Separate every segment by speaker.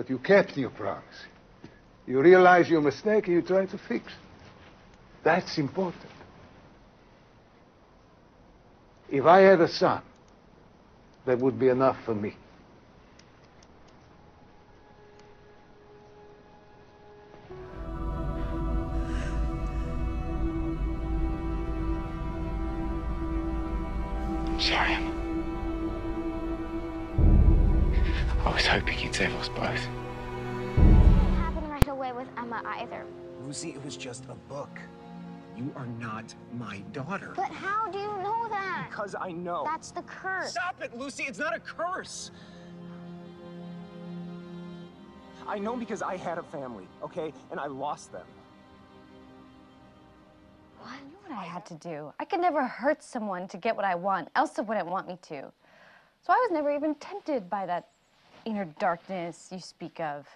Speaker 1: But you kept your promise. You realize your mistake and you try to fix. That's important. If I had a son, that would be enough for me.
Speaker 2: Sorry. Hoping you'd save us both.
Speaker 3: Didn't happen right away with Emma either.
Speaker 4: Lucy, it was just a book. You are not my daughter.
Speaker 3: But how do you know that?
Speaker 4: Because I know.
Speaker 3: That's the curse.
Speaker 4: Stop it, Lucy. It's not a curse. I know because I had a family, okay? And I lost them.
Speaker 5: I knew what I had to do. I could never hurt someone to get what I want. Elsa wouldn't want me to. So I was never even tempted by that inner darkness you speak of.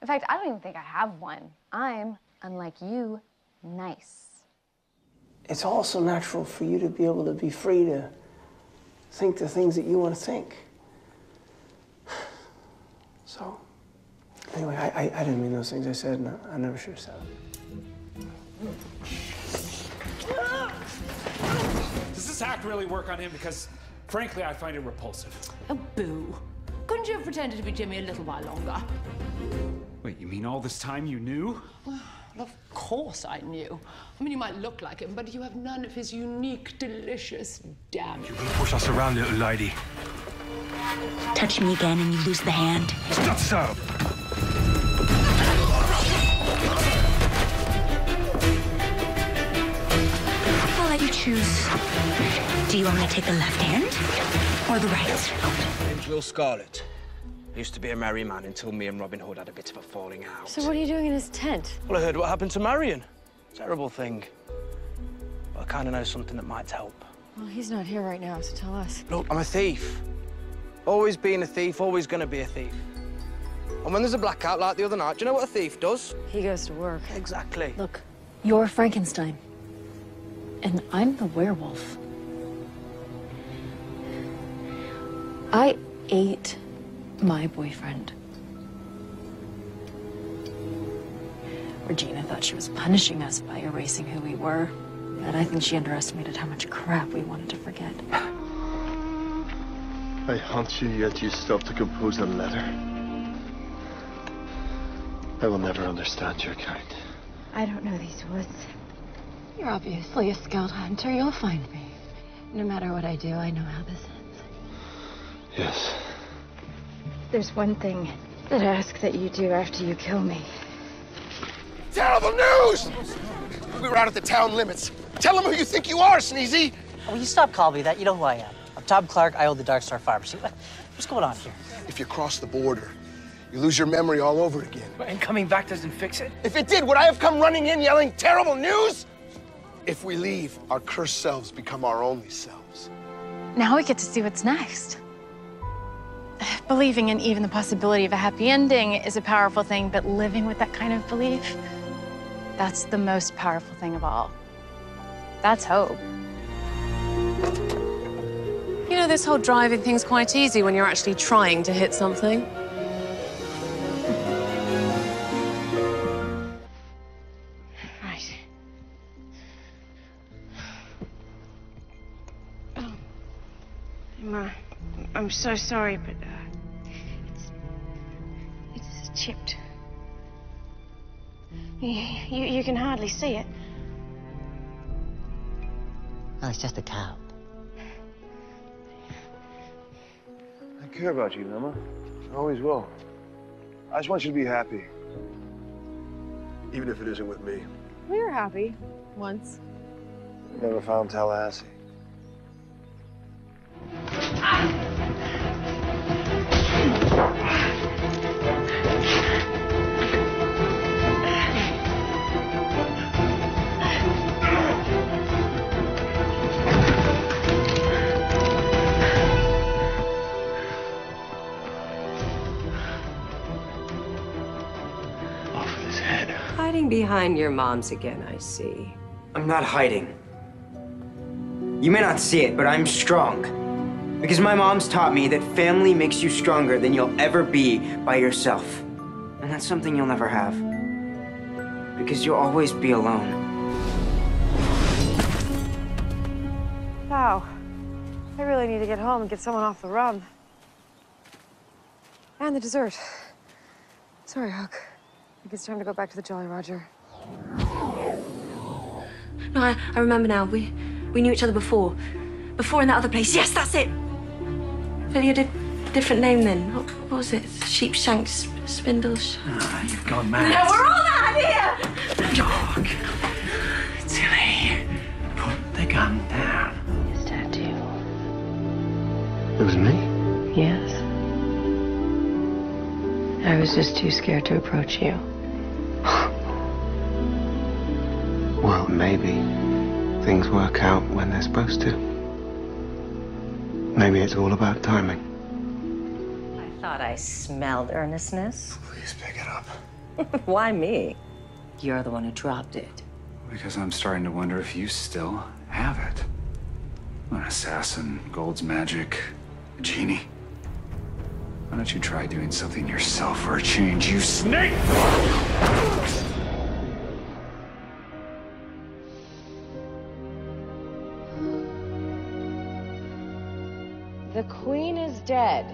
Speaker 5: In fact, I don't even think I have one. I'm, unlike you, nice.
Speaker 6: It's also natural for you to be able to be free to think the things that you want to think. So, anyway, I, I, I didn't mean those things I said, and I, I never should have said them.
Speaker 7: Does this act really work on him? Because, frankly, I find it repulsive.
Speaker 8: Oh, boo. Couldn't you have pretended to be Jimmy a little while longer?
Speaker 7: Wait, you mean all this time you knew?
Speaker 8: Well, of course I knew. I mean, you might look like him, but you have none of his unique, delicious damn.
Speaker 9: You will push us around, little lady.
Speaker 10: Touch me again and you lose the hand.
Speaker 9: Stop so!
Speaker 10: I'll let you choose. Do you want me to take the left hand or the right?
Speaker 11: Name's Will Scarlet. I used to be a merry man until me and Robin Hood had a bit of a falling out.
Speaker 12: So what are you doing in his tent?
Speaker 11: Well, I heard what happened to Marian. Terrible thing. But I kind of know something that might help.
Speaker 12: Well, he's not here right now, so tell us.
Speaker 11: Look, I'm a thief. Always being a thief, always gonna be a thief. And when there's a blackout like the other night, do you know what a thief does?
Speaker 12: He goes to work.
Speaker 11: Exactly.
Speaker 12: Look, you're Frankenstein. And I'm the werewolf. I ate my boyfriend. Regina thought she was punishing us by erasing who we were. But I think she underestimated how much crap we wanted to forget.
Speaker 13: I haunt you, yet you stop to compose a letter. I will never understand your kind.
Speaker 12: I don't know these woods. You're obviously a skilled hunter. You'll find me. No matter what I do, I know how this ends.
Speaker 13: Yes.
Speaker 12: There's one thing that I ask that you do after you kill me.
Speaker 14: Terrible news! We were out at the town limits. Tell them who you think you are, Sneezy.
Speaker 15: Oh, will you stop calling me that? You know who I am. I'm Tom Clark. I own the Dark Star Pharmacy. What's going on here?
Speaker 14: If you cross the border, you lose your memory all over again.
Speaker 4: And coming back doesn't fix it?
Speaker 14: If it did, would I have come running in yelling terrible news? If we leave, our cursed selves become our only selves.
Speaker 5: Now we get to see what's next. Believing in even the possibility of a happy ending is a powerful thing, but living with that kind of belief, that's the most powerful thing of all. That's hope.
Speaker 12: You know, this whole driving thing's quite easy when you're actually trying to hit something.
Speaker 3: Right. Oh, I'm so sorry, but uh, chipped. You, you you can hardly see it.
Speaker 15: Oh, it's just a cow.
Speaker 13: I care about you, Emma. I always will. I just want you to be happy. Even if it isn't with me.
Speaker 12: We were happy once.
Speaker 13: Never found Tallahassee.
Speaker 2: Off
Speaker 16: Hiding behind your moms again, I see.
Speaker 17: I'm not hiding. You may not see it, but I'm strong. Because my mom's taught me that family makes you stronger than you'll ever be by yourself. And that's something you'll never have. Because you'll always be alone.
Speaker 18: Wow. I really need to get home and get someone off the rum. And the dessert. Sorry, Hook. I think it's time to go back to the Jolly Roger.
Speaker 19: No, I, I remember now. We we knew each other before. Before in that other place. Yes, that's it. But you did a different name then. What, what was it? Sheepshanks, Spindles.
Speaker 9: Ah, you've gone mad.
Speaker 19: No, we're all out here!
Speaker 9: Dog. Tilly, put the gun down.
Speaker 19: His tattoo.
Speaker 20: It was me?
Speaker 19: Yes. I was just too scared to approach you.
Speaker 20: Well, maybe things work out when they're supposed to. Maybe it's all about timing.
Speaker 21: I thought I smelled earnestness.
Speaker 2: Please pick it up.
Speaker 21: Why me? You're the one who dropped it.
Speaker 2: Because I'm starting to wonder if you still have it. An assassin, Gold's magic, a genie. Why don't you try doing something yourself for a change, you snake?
Speaker 22: The queen is dead.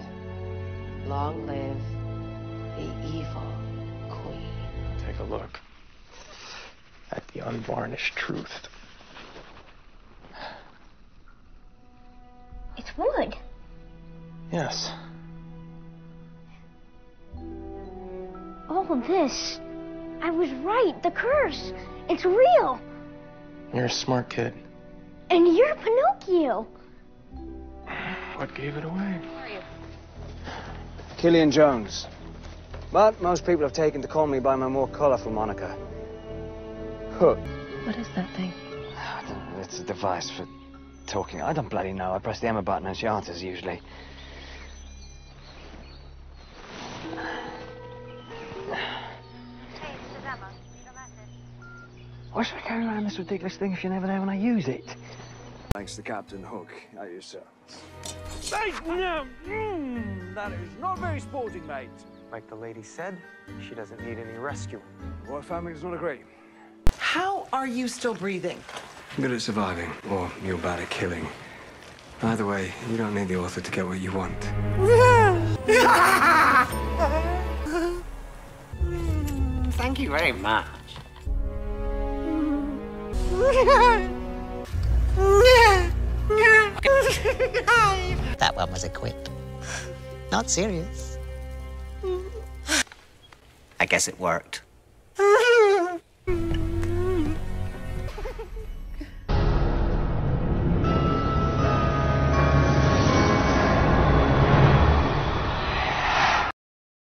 Speaker 22: Long live the evil queen.
Speaker 23: Take a look at the unvarnished truth.
Speaker 3: It's wood.
Speaker 23: Yes.
Speaker 3: All of this. I was right. The curse. It's real.
Speaker 23: You're a smart kid.
Speaker 3: And you're Pinocchio.
Speaker 23: What gave it away?
Speaker 24: Killian Jones. But most people have taken to call me by my more colorful moniker. Hook.
Speaker 19: What is that thing?
Speaker 11: It's a device for talking. I don't bloody know. I press the Emma button and she answers usually. Why should I carry around this ridiculous thing if you're never there when I use it?
Speaker 25: Thanks to Captain Hook. At your service.
Speaker 26: Mate, no, mm, that is not very sporting, mate.
Speaker 11: Like the lady said, she doesn't need any rescuing.
Speaker 25: family does not agree.
Speaker 27: How are you still breathing?
Speaker 6: Good at surviving, or you're bad at killing. Either way, you don't need the author to get what you want.
Speaker 15: Thank you very much. That one was a quip. Not serious. I guess it worked.